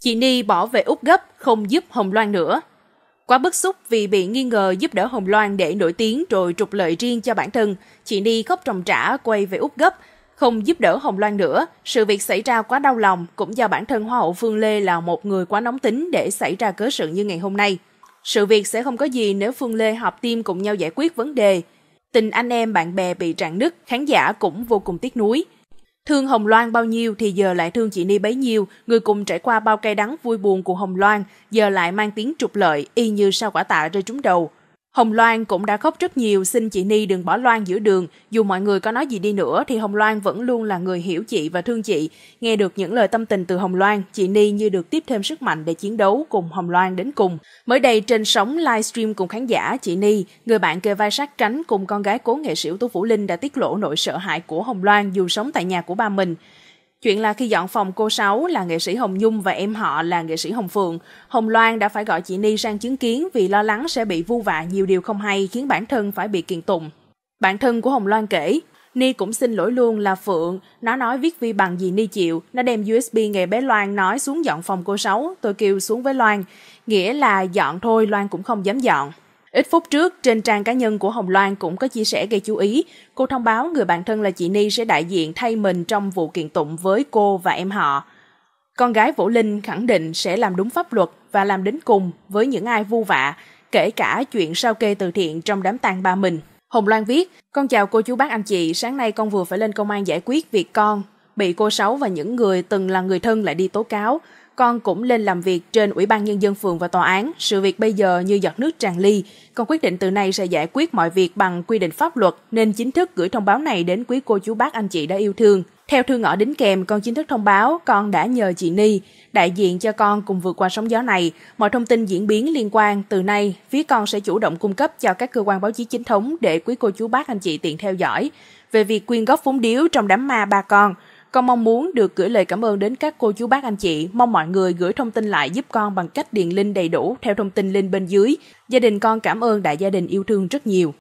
Chị Ni bỏ về Úc gấp, không giúp Hồng Loan nữa. Quá bức xúc vì bị nghi ngờ giúp đỡ Hồng Loan để nổi tiếng rồi trục lợi riêng cho bản thân, chị Ni khóc trồng trả quay về Úc gấp, không giúp đỡ Hồng Loan nữa. Sự việc xảy ra quá đau lòng, cũng do bản thân Hoa hậu Phương Lê là một người quá nóng tính để xảy ra cớ sự như ngày hôm nay. Sự việc sẽ không có gì nếu Phương Lê họp team cùng nhau giải quyết vấn đề. Tình anh em bạn bè bị rạn nứt, khán giả cũng vô cùng tiếc nuối. Thương Hồng Loan bao nhiêu thì giờ lại thương chị Ni bấy nhiêu, người cùng trải qua bao cay đắng vui buồn của Hồng Loan, giờ lại mang tiếng trục lợi y như sao quả tạ rơi trúng đầu. Hồng Loan cũng đã khóc rất nhiều xin chị Ni đừng bỏ Loan giữa đường, dù mọi người có nói gì đi nữa thì Hồng Loan vẫn luôn là người hiểu chị và thương chị. Nghe được những lời tâm tình từ Hồng Loan, chị Ni như được tiếp thêm sức mạnh để chiến đấu cùng Hồng Loan đến cùng. Mới đây trên sóng livestream cùng khán giả, chị Ni, người bạn kề vai sát cánh cùng con gái cố nghệ sĩ tú Vũ Linh đã tiết lộ nỗi sợ hãi của Hồng Loan dù sống tại nhà của ba mình. Chuyện là khi dọn phòng cô Sáu là nghệ sĩ Hồng Nhung và em họ là nghệ sĩ Hồng Phượng, Hồng Loan đã phải gọi chị Ni sang chứng kiến vì lo lắng sẽ bị vu vạ nhiều điều không hay khiến bản thân phải bị kiện tụng. Bản thân của Hồng Loan kể, Ni cũng xin lỗi luôn là Phượng, nó nói viết vi bằng gì Ni chịu, nó đem USB nghề bé Loan nói xuống dọn phòng cô Sáu, tôi kêu xuống với Loan, nghĩa là dọn thôi Loan cũng không dám dọn. Ít phút trước, trên trang cá nhân của Hồng Loan cũng có chia sẻ gây chú ý. Cô thông báo người bạn thân là chị Ni sẽ đại diện thay mình trong vụ kiện tụng với cô và em họ. Con gái Vũ Linh khẳng định sẽ làm đúng pháp luật và làm đến cùng với những ai vu vạ, kể cả chuyện sao kê từ thiện trong đám tang ba mình. Hồng Loan viết, con chào cô chú bác anh chị, sáng nay con vừa phải lên công an giải quyết việc con, bị cô Sáu và những người từng là người thân lại đi tố cáo con cũng lên làm việc trên Ủy ban Nhân dân phường và tòa án. Sự việc bây giờ như giọt nước tràn ly. Con quyết định từ nay sẽ giải quyết mọi việc bằng quy định pháp luật, nên chính thức gửi thông báo này đến quý cô chú bác anh chị đã yêu thương. Theo thư ngõ đính kèm, con chính thức thông báo con đã nhờ chị Ni đại diện cho con cùng vượt qua sóng gió này. Mọi thông tin diễn biến liên quan từ nay, phía con sẽ chủ động cung cấp cho các cơ quan báo chí chính thống để quý cô chú bác anh chị tiện theo dõi. Về việc quyên góp vốn điếu trong đám ma ba con, con mong muốn được gửi lời cảm ơn đến các cô chú bác anh chị, mong mọi người gửi thông tin lại giúp con bằng cách điền link đầy đủ theo thông tin link bên dưới. Gia đình con cảm ơn đại gia đình yêu thương rất nhiều.